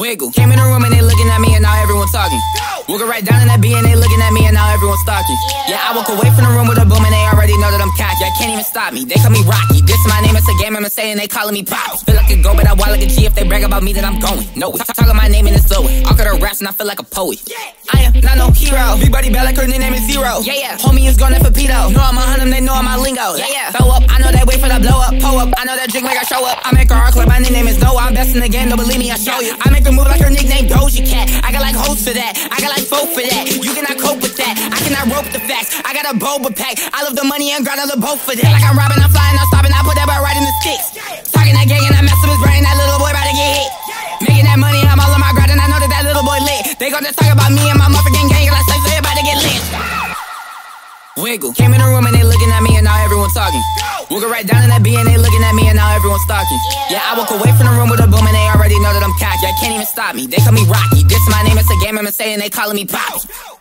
Wiggle. Came in the room and they looking at me and now everyone's talking. Walking right down in that B and they looking at me and now everyone's stalking. Yeah, I walk away from the room with a boom and they already know that I'm cocky. I can't stop me. They call me Rocky. This my name, it's a game I'm saying they calling me Pop. Feel like a go, but I walk like a G. If they brag about me, then I'm going. No, talking my name in low. I could have raps and I feel like a poet. I am not no hero. Big body bad like her name is Zero. Yeah, yeah. Homie is going for Pito. Know I'm a hunt they know I'm a lingo. Yeah, yeah. Throw up, I know they wait for the blow up. Pull up, I know that drink make I show up. I make her arc like my nickname is Noah. I'm best in the game, don't believe me, I show you. I make her move like her nickname Doja Cat. I got like hoes for that. I got like folk for that. You cannot that. The facts. I got a boba pack. I love the money and grind, I the both for that. Like I'm robbing, I'm flying, I'm stopping. I put that boy right in the sticks. Talking that gang and I mess up his brain. That little boy about to get hit. Making that money, I'm all on my grind and I know that that little boy lit. They gonna talk about me and my motherfucking gang like say they about to get lit. Wiggle. Came in the room and they looking at me and now everyone's talking. Walking right down in that B and they looking at me and now everyone's stalking. Yeah, I walk away from the room with a boom and they already know that I'm cocky. I can't even stop me. They call me Rocky. This my name, it's a game I'm saying they calling me Poppy.